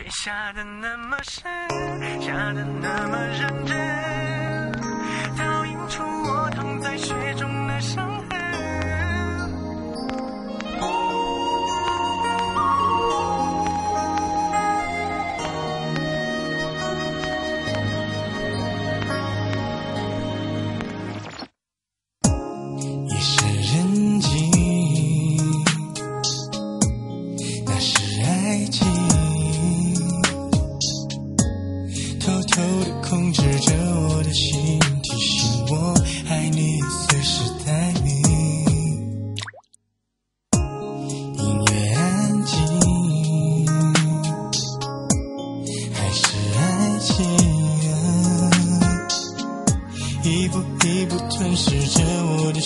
雪下的那么深，下的那么。控制着我的心，提醒我爱你，随时待命。音乐安静，还是爱情、啊？一步一步吞噬着我的。